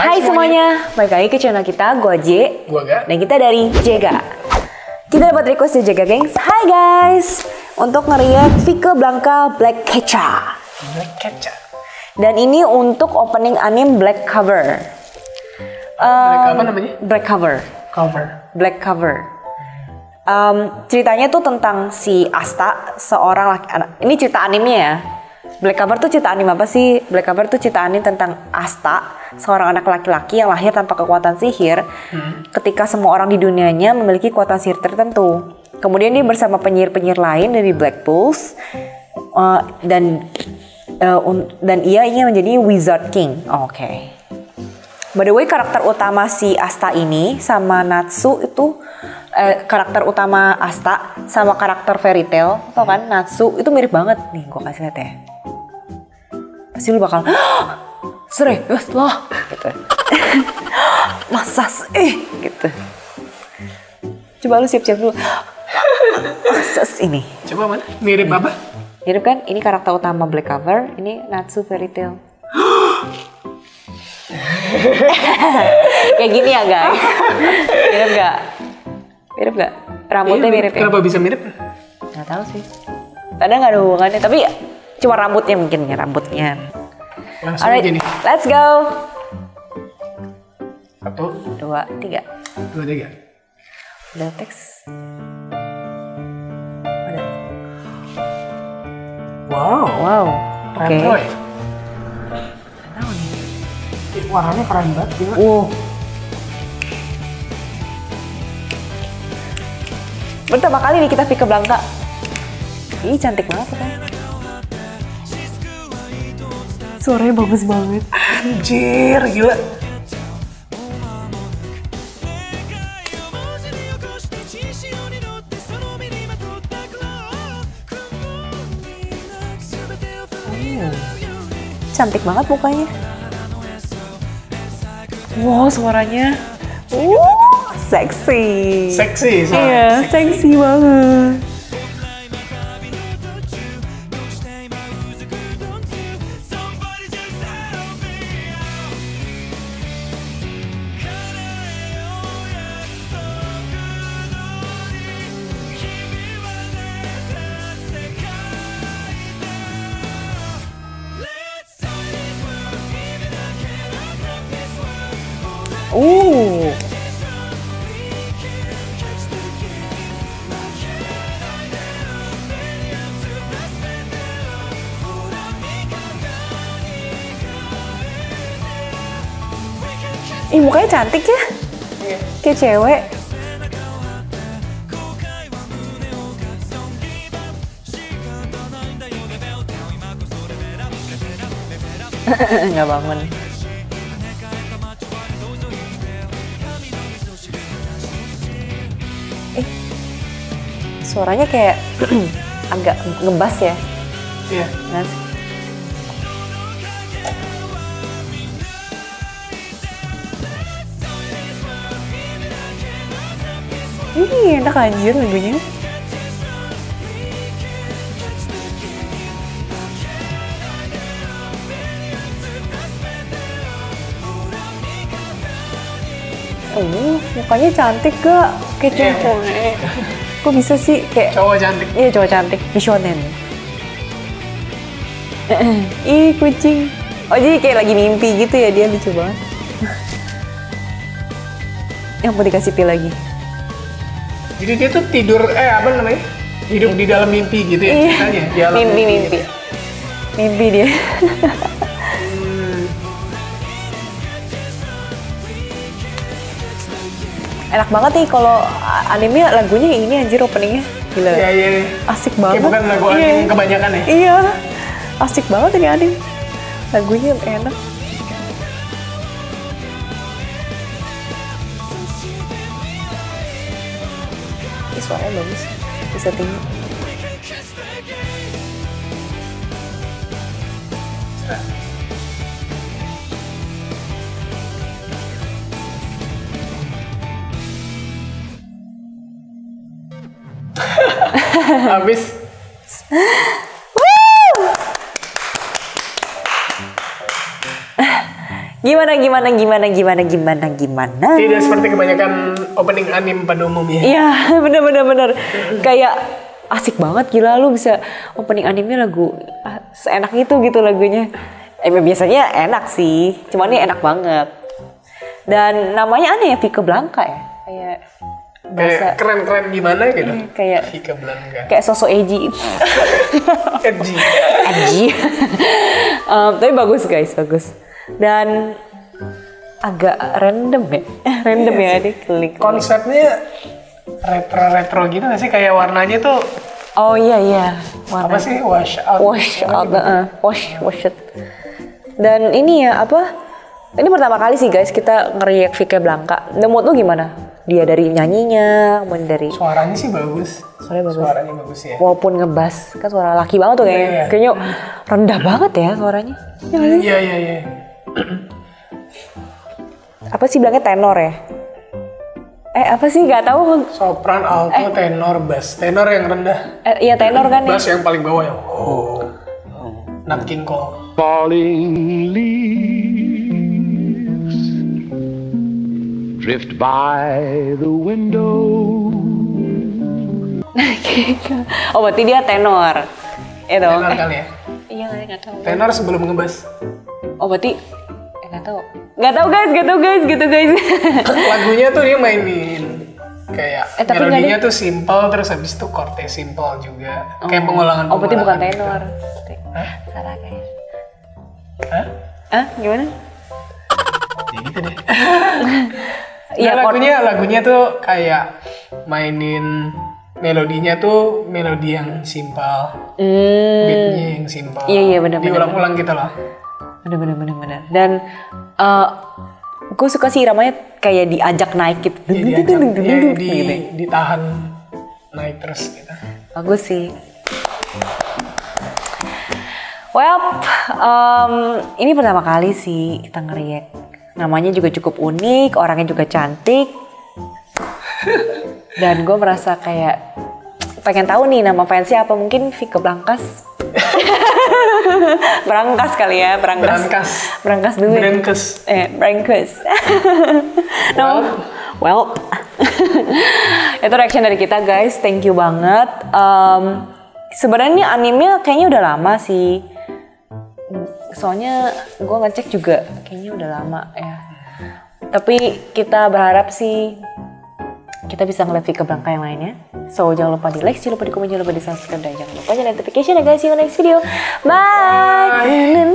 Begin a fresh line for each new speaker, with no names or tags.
Hai, semuanya. balik lagi ke channel kita, gue J.
Gua Ga.
Dan kita dari Jega. Kita dapat request dari Jega Gengs. Hai guys, untuk ngeriak Vika Blanca Black Kecha.
Black Ketchup.
Dan ini untuk opening anime Black Cover.
Black
Um,
apa namanya?
Black Cover.
Cover.
Black Cover. Um, ceritanya tuh tentang si Asta, seorang laki anak. Ini cerita animenya ya. Black Cover tuh cerita anime apa sih? Black Cover tuh cerita anime tentang Asta, seorang anak laki-laki yang lahir tanpa kekuatan sihir. Ketika semua orang di dunianya memiliki kekuatan sihir tertentu. Kemudian dia bersama penyihir-penyihir lain dari Black Bulls uh, dan uh, un- dan ia ingin menjadi Wizard King. Oke. By the way, karakter utama si Asta ini sama Natsu itu eh, karakter utama Asta sama karakter Fairy Tail, tau kan? Natsu itu mirip banget. Nih, gua kasih lihat ya. Pasti lu bakal serius loh gitu. Masa sih gitu. Coba lu siap-siap dulu. Masa ini.
Coba mana? Mirip apa?
Mirip kan? Ini karakter utama Black Cover, ini Natsu Fairy Tail. Kayak gini ya guys. Mirip gak? Mirip gak? Rambutnya
Iya,
mirip ya?
Kenapa bisa mirip?
Gak tahu sih. Padahal gak ada hubungannya, tapi cuma rambutnya mungkin ya rambutnya.
Langsung
Alright,
aja nih.
let's go.
Satu,
Dua, tiga.
dua, tiga.
Udah teks. Udah.
Wow.
Wow. Oke. Tahu nih.
Ih, Warnanya keren banget. Gila.
Wow. Pertama kali nih kita pick ke Blanca. Ih cantik banget kan. Suaranya bagus banget.
Anjir, gila.
Cantik banget mukanya. Wow suaranya. Uh, seksi.
Seksi.
Iya, seksi banget. Ih mukanya cantik ya. Kayak cewek. Nggak bangun. Eh, suaranya kayak agak ngebas ya.
Iya.
Nggak sih? Ih, enak anjir lagunya. Oh, mukanya cantik gak? Kayak
Iya.
cewek. Kok bisa sih kayak
Cowok cantik.
Iya cowok cantik di shonen. Ih kucing. Oh jadi kayak lagi mimpi gitu ya dia lucu banget. Yang mau dikasih pil lagi.
Jadi dia tuh tidur, eh apa namanya? Hidup di dalam mimpi gitu ya
Iya.
ceritanya. Di alam
Mimpi mimpi. Mimpi dia. Enak banget nih kalau anime lagunya ini anjir openingnya. Gila.
Iya, iya. iya.
Asik
Kayak
banget.
bukan lagu
Iya.
anime kebanyakan ya?
Iya. Asik banget ini anime. Lagunya enak. Suaranya bagus. Bisa tinggi.
Habis
Gimana gimana gimana gimana gimana gimana?
Tidak seperti kebanyakan opening anim pada umumnya.
Iya, bener bener bener. Kayak asik banget gila lu bisa opening animenya lagu ah, seenak itu gitu lagunya. Eh biasanya enak sih, cuman ini enak banget. Dan namanya aneh ya Vika Blanca ya. Kayak bahasa
Kayak keren-keren gimana gitu.
kayak
Vika Blanca.
kayak sosok Eji.
Edgy.
Eji. Em, tapi bagus guys, bagus. Dan agak random ya. random ya di klik.
Konsepnya retro-retro gitu gak sih? Kayak warnanya tuh
Oh iya iya. Warna
apa sih? Wash out.
wash out uh, wash wash it dan ini ya apa ini pertama kali sih guys kita ngeriak Vika Blanca dan menurut lu gimana dia dari nyanyinya kemudian dari
Suaranya sih bagus.
Suaranya bagus.
Suaranya bagus ya.
walaupun ngebas kan suara laki banget tuh kayaknya
Iya.
kayaknya rendah banget ya suaranya Ya sih?
Iya iya iya.
apa sih bilangnya tenor ya eh apa sih nggak tahu
Sopran, alto, tenor, bass. Tenor yang rendah.
eh, iya tenor kan ya
Bass yang paling bawah ya. Oh. Nat King Cole.
falling leaves drift by the window.
oh berarti dia tenor itu
Tenor
eh,
kali ya.
iya nggak tahu
Tenor sebelum ngebas.
Oh berarti eh, nggak tahu. Nggak tahu guys, nggak tahu guys, gitu guys.
Lagunya tuh dia mainin kayak
Eh, tapi
melodinya tuh simple terus habis itu chordnya simple juga. Kayak pengulangan.
oh berarti bukan
pengulangan gitu.
tenor.
Hah?
Salah kayaknya.
Hah?
Ah gimana?
Ya gitu deh.
Iya
Nah, lagunya lagunya tuh kayak mainin melodinya tuh melodi yang simple,
Hmm,
beatnya yang simple.
Iya, iya, benar,
Diulang-ulang gitu loh.
Bener bener bener bener. Dan eh gue suka sih iramanya kayak diajak naik gitu.
Iya, diajak, iya, di, ditahan naik terus gitu.
Bagus sih. Well, em, ini pertama kali sih kita ngeriak. Namanya juga cukup unik, orangnya juga cantik. Dan gue merasa kayak pengen tahu nih nama fansnya apa mungkin Vika Blankas. Berangkas kali ya, berangkas.
Berangkas.
Berangkas dulu. ya.
Berangkas.
Eh, Brankus. no. Well. itu reaction dari kita guys. Thank you banget. Um, Sebenarnya animenya kayaknya udah lama sih. Soalnya gue ngecek juga kayaknya udah lama ya. Tapi kita berharap sih kita bisa ngeliat Vika Blanca yang lainnya. So jangan lupa di like, jangan lupa di komen, jangan lupa di subscribe, dan jangan lupa nyalain notification ya guys. See you next video. Bye.